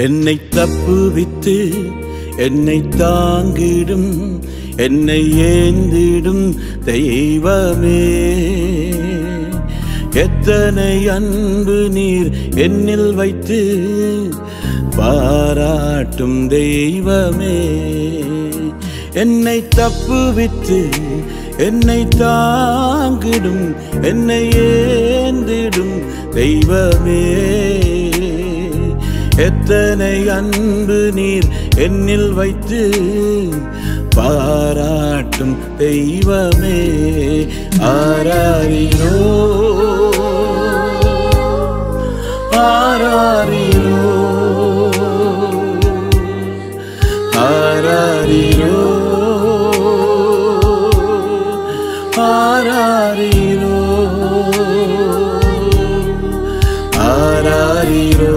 என்னை தப்புவித்து என்னை தாங்கிடும் என்னை ஏந்திடும் தெய்வமே. எத்தனை அன்பு நீர் என்னில் வைத்து பாராட்டும் தெய்வமே. என்னை தப்புவித்து என்னை தாங்கிடும் என்னை ஏந்திடும் தெய்வமே. எத்தனை அன்பு நீர் என்னில் வைத்து பாராட்டும் தெய்வமே ஆராரினோ? ஆராரினோ? ஆராரினோ? ஆராரினோ? ஆராரினோ?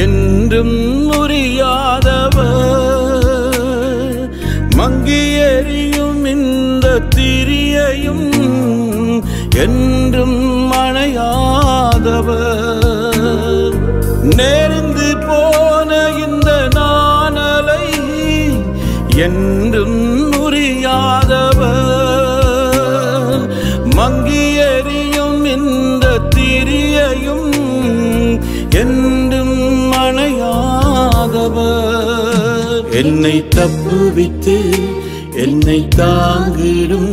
என்றும் முறியாதவர். மங்கி எறியும் இந்த திரியையும் என்றும் அணையாதவர். நேர்ந்து போன இந்த நாணலை என்றும் முறியாதவர். என்னை தப்புவித்து என்னை தாங்கிடும்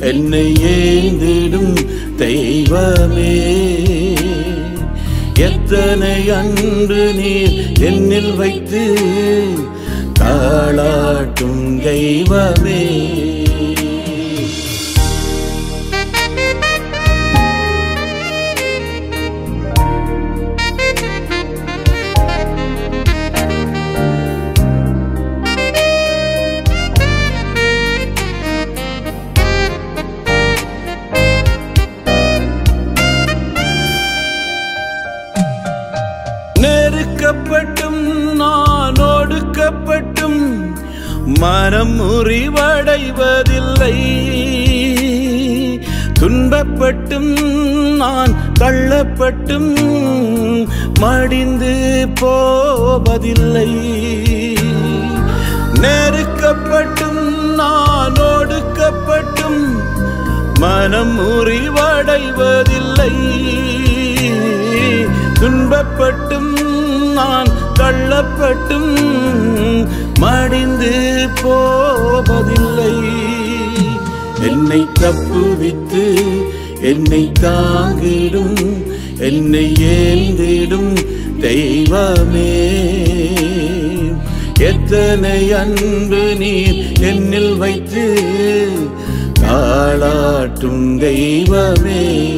என்னை ஏந்திடும் தெய்வமே. எத்தனை அன்று நீர் என்னில் வைத்து தாளாட்டும் தெய்வமே. நெருக்கப்பட்டும் நான் ஒடுக்கப்பட்டும் மனம் முறிவடைவதில்லை. துன்பப்பட்டும் நான் தள்ளப்பட்டும் மடிந்து போவதில்லை. நெருக்கப்பட்டும் நான் ஒடுக்கப்பட்டும் மனம் முறிவடைவதில்லை. துன்பப்பட்டும் நான் தள்ளப்பட்டும். மடிந்து போவதில்லை. என்னை தப்புவித்து என்னை தாங்கிடும். என்னை ஏந்திடும் தெய்வமே. எத்தனை அன்பு நீர் என்னில் வைத்து. காளாட்டும் தெய்வமே.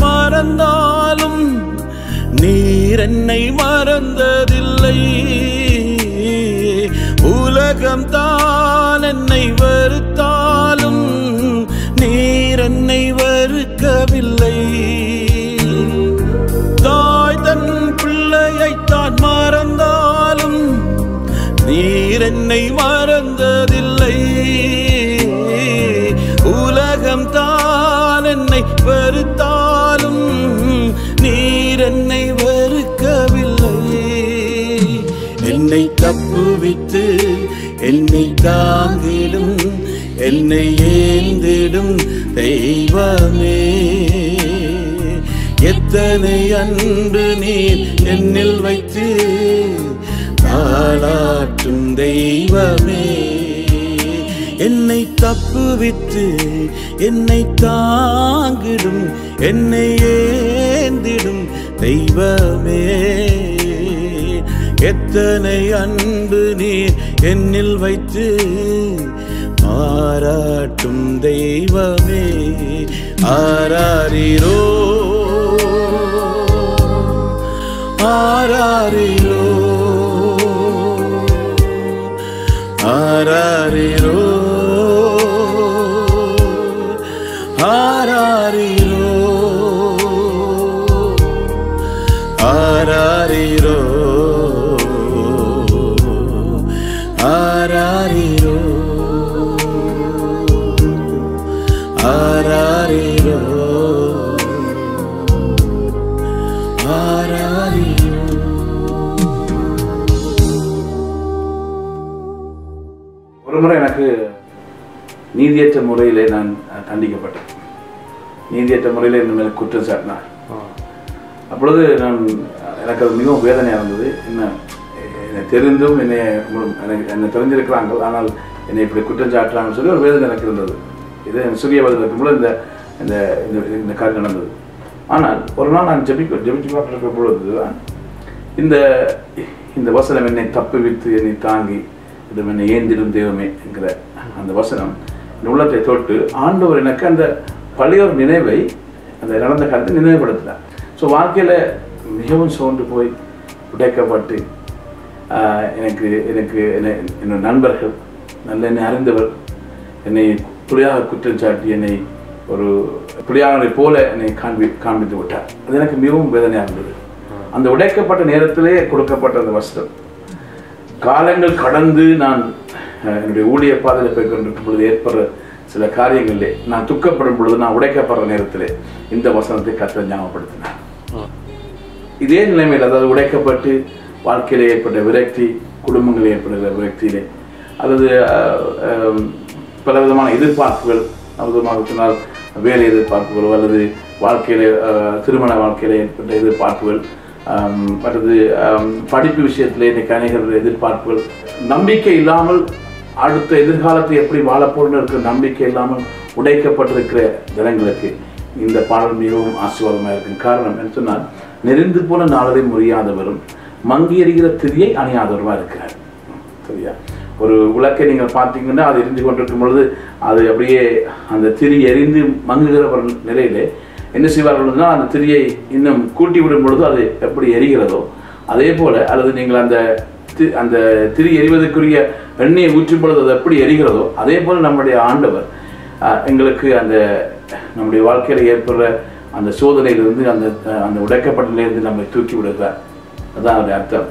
மறந்தாலும் நீர் என்னை மறந்ததில்லை. உலகம் தான் என்னை வெறுத்தாலும் நீர் என்னை வெறுக்கவில்லை. தாய் தன் பிள்ளையை தான் மறந்தாலும் நீர் என்னை மறந்ததில்லை. உலகம் தான் என்னை தப்புவித்து என்னை தாங்கிடும் என்னை ஏந்திடும் தெய்வமே. எத்தனை அன்று நீர் என்னில் வைத்து தாளாற்றும் தெய்வமே. என்னை தப்புவித்து என்னை தாங்கிடும் என்னை ஏந்திடும் தெய்வமே. எத்தனை அன்பு நீ என்னில் வைத்து ஆராட்டும் தெய்வமே. ஆராரிரோ ஆராரிரோ ஆராரிரோ. ஆராரிரோ ஆராரிரோ ஒரு முறை எனக்கு நீதியற்ற முறையிலே நான் தண்டிக்கப்பட்டேன். நீதியற்ற முறையில் என் மேலே குற்றம் சாட்டினார். அப்பொழுது நான் எனக்கு அது மிகவும் வேதனையாக இருந்தது. என்ன என்னை தெரிந்தும் என்னை முழு- எனக்கு என்னை தெரிஞ்சிருக்கிறாங்க ஆனால் என்னை இப்படி குற்றம் சாட்டுறாங்கன்னு சொல்லி ஒரு வேதனை எனக்கு இருந்தது. இது என் சிறிய வயதில் இந்த இந்த இந்த இந்த காரியம் நடந்தது. ஆனால் ஒரு நாள் நான் ஜபிக்க ஜபிச்சு பார்க்குற பொழுது தான் இந்த இந்த வசனம் என்னை தப்பு வித்து என்னை தாங்கி இது என்னை ஏந்திடும் தெய்வமே என்கிற அந்த வசனம் இந்த உள்ளத்தை தொட்டு ஆண்டவர் எனக்கு அந்த பழையோர் நினைவை அந்த நடந்த காலத்தை நினைவுபடுத்தினார். ஸோ வாழ்க்கையில் மிகவும் சோர்ந்து போய் உடைக்கப்பட்டு எனக்கு எனக்கு என்ன- என்னோட நண்பர்கள் நல்ல என்னை அறிந்தவர் என்னை புலியாக குற்றம் சாட்டி என்னை ஒரு புலியானதை போல என்னை காண்பி காண்பித்து விட்டார். அது எனக்கு மிகவும் வேதனையாக இருந்தது. அந்த உடைக்கப்பட்ட நேரத்திலே கொடுக்கப்பட்ட அந்த வஸ்திரம். காலங்கள் கடந்து நான் என்னுடைய ஊழிய பாதையில் போய் கொண்டிருக்கும் பொழுது ஏற்படுற சில காரியங்களிலே நான் துக்கப்படும் பொழுது நான் உடைக்கப்படுற நேரத்திலே இந்த வசனத்தை கத்த ஞாபகப்படுத்தினார். இதே நிலைமையில் அதாவது உடைக்கப்பட்டு வாழ்க்கையில் ஏற்பட்ட விரக்தி குடும்பங்களில் ஏற்படுகிற விரக்தியிலே அல்லது பல விதமான எதிர்பார்ப்புகள் விதமாக சொன்னால் வேலை எதிர்பார்ப்புகளோ அல்லது வாழ்க்கையில திருமண வாழ்க்கையில ஏற்பட்ட எதிர்பார்ப்புகள் மற்றது படிப்பு விஷயத்திலே இன்னைக்கு அநேகர் எதிர்பார்ப்புகள். நம்பிக்கை இல்லாமல் அடுத்த எதிர்காலத்தை எப்படி வாழப்போன்னு இருக்கிற நம்பிக்கை இல்லாமல் உடைக்கப்பட்டிருக்கிற ஜனங்களுக்கு இந்த பாடல் மிகவும் ஆசீர்வாதமாக இருக்கும். காரணம் என்ன சொன்னால் நெறிந்து போன நாளரை முறியாதவரும் மங்கி எறிகிற திரியை அணியாதவருமா இருக்கிறார். சரியா? ஒரு விளக்கை நீங்கள் பார்த்தீங்கன்னா அது எரிந்து கொண்டிருக்கும் பொழுது அது அப்படியே அந்த திரி எரிந்து மங்குகிற ஒரு நிலையிலே என்ன செய்வார்கள்னா அந்த திரியை இன்னும் கூட்டி விடும் பொழுது அது எப்படி எரிகிறதோ அதே போல் அல்லது நீங்கள் அந்த தி- அந்த திரி எரிவதற்குரிய எண்ணெயை ஊற்றும் பொழுது அது எப்படி எரிகிறதோ அதே போல் நம்முடைய ஆண்டவர் எங்களுக்கு அந்த நம்முடைய வாழ்க்கையில் ஏற்படுற அந்த சோதனையிலிருந்து அந்த அந்த உடைக்கப்பட்டிலிருந்து நம்மை தூக்கி விடுகிறார். அதான் அதோடைய அர்த்தம்.